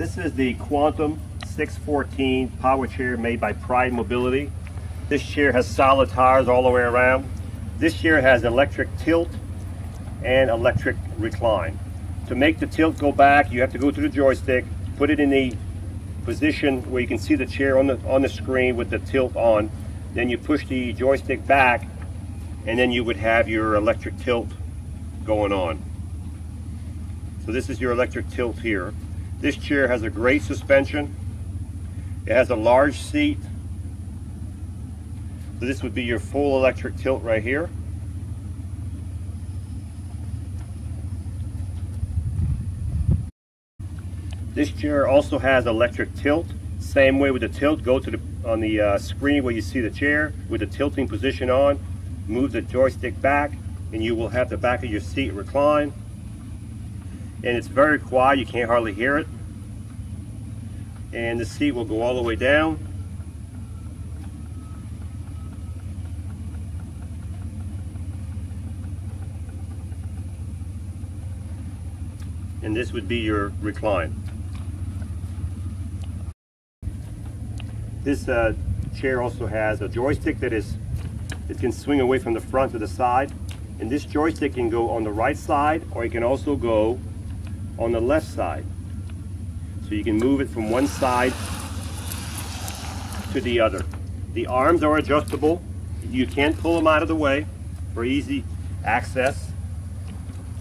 This is the Quantum 614 power chair made by Pride Mobility. This chair has solid tires all the way around. This chair has electric tilt and electric recline. To make the tilt go back, you have to go to the joystick, put it in the position where you can see the chair on the, on the screen with the tilt on. Then you push the joystick back and then you would have your electric tilt going on. So this is your electric tilt here. This chair has a great suspension. It has a large seat. So this would be your full electric tilt right here. This chair also has electric tilt. Same way with the tilt, go to the on the uh, screen where you see the chair with the tilting position on, move the joystick back, and you will have the back of your seat recline. And it's very quiet, you can't hardly hear it. And the seat will go all the way down. And this would be your recline. This uh, chair also has a joystick that is it can swing away from the front to the side. And this joystick can go on the right side or it can also go on the left side. So you can move it from one side to the other. The arms are adjustable. You can pull them out of the way for easy access.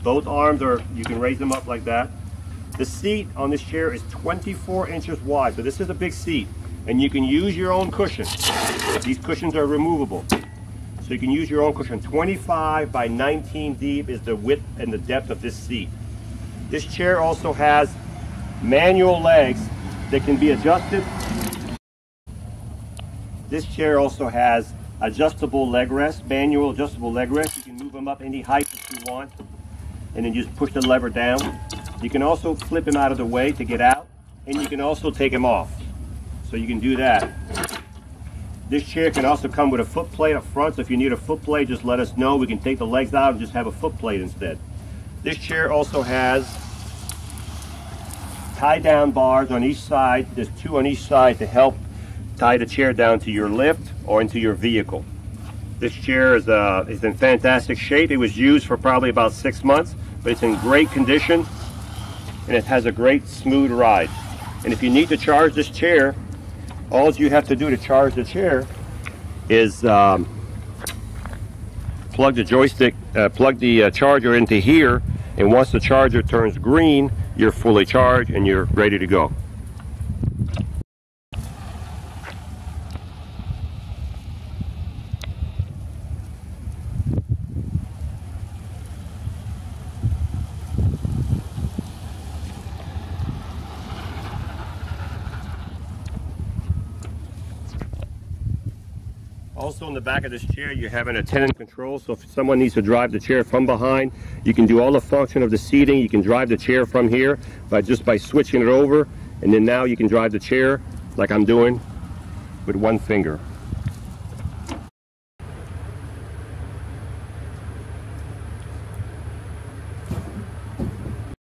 Both arms are, you can raise them up like that. The seat on this chair is 24 inches wide, so this is a big seat and you can use your own cushion. These cushions are removable. So you can use your own cushion. 25 by 19 deep is the width and the depth of this seat. This chair also has manual legs that can be adjusted. This chair also has adjustable leg rest, manual adjustable leg rest. You can move them up any height that you want and then just push the lever down. You can also flip him out of the way to get out and you can also take him off. So you can do that. This chair can also come with a foot plate up front, so if you need a foot plate, just let us know. We can take the legs out and just have a foot plate instead. This chair also has tie down bars on each side. There's two on each side to help tie the chair down to your lift or into your vehicle. This chair is, uh, is in fantastic shape. It was used for probably about six months, but it's in great condition and it has a great smooth ride. And if you need to charge this chair, all you have to do to charge the chair is um, plug the joystick, uh, plug the uh, charger into here, and once the charger turns green, you're fully charged and you're ready to go. Also in the back of this chair, you have an attendant control. So if someone needs to drive the chair from behind, you can do all the function of the seating. You can drive the chair from here by just by switching it over. And then now you can drive the chair like I'm doing with one finger.